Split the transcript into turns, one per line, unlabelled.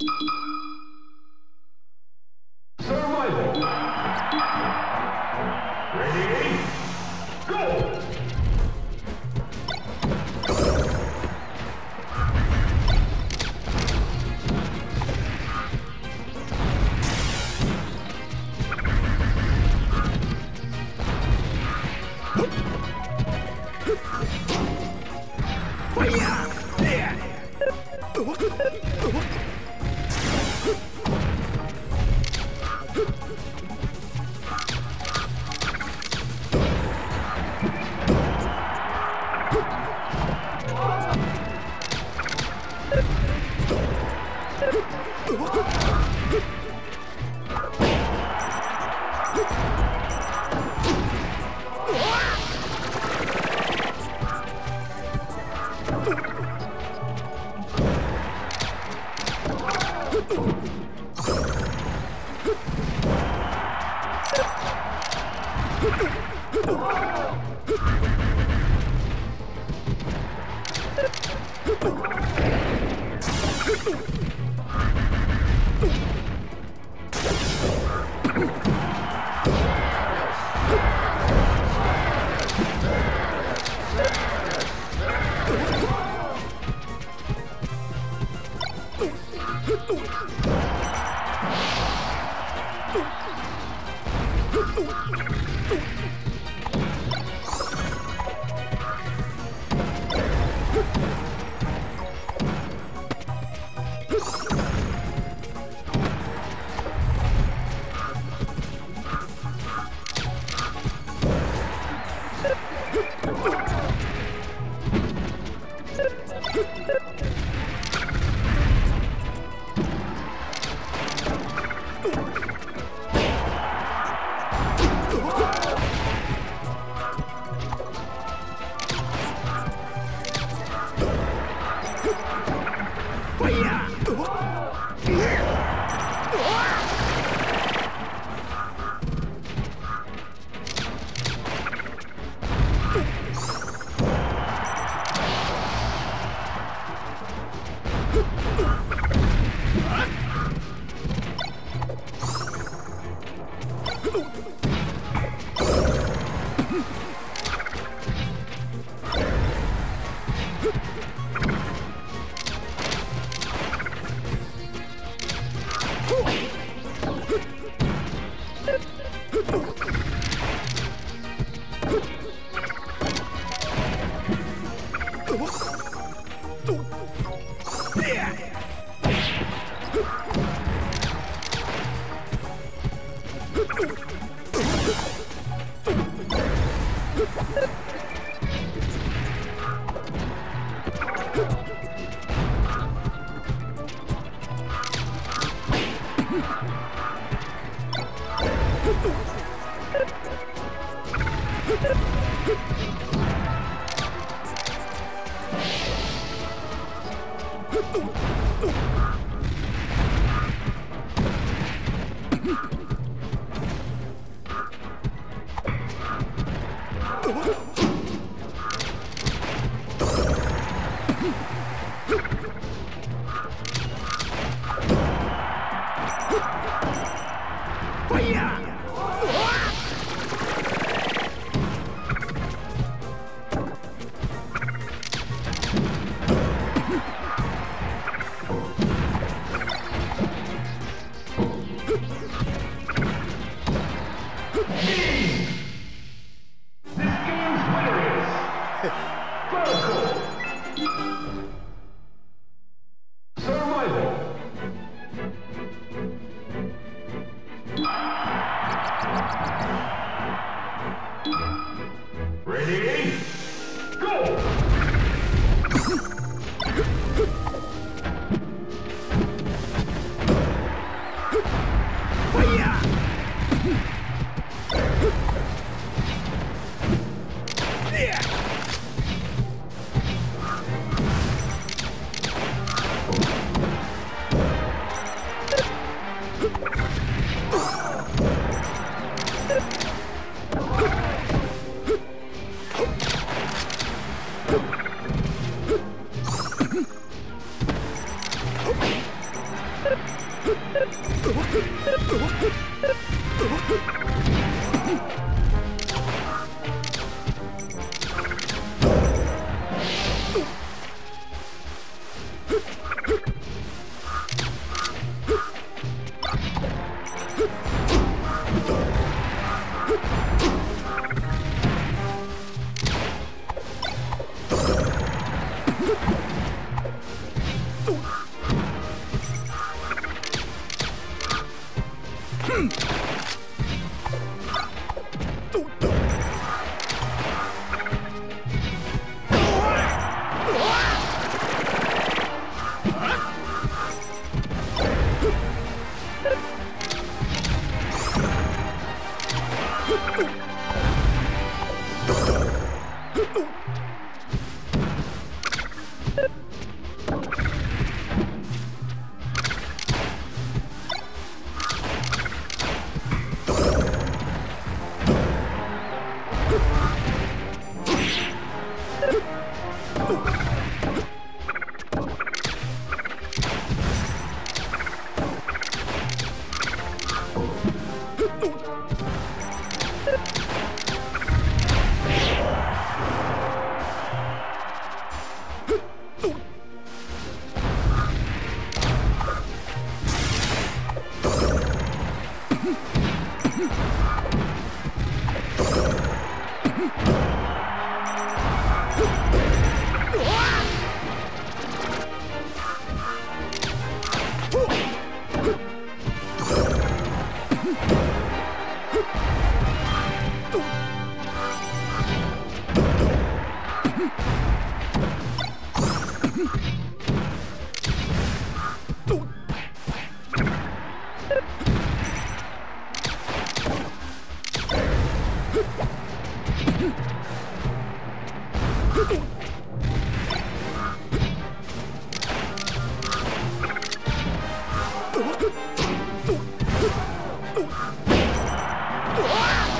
you Hmph! you you Hmm. Ah!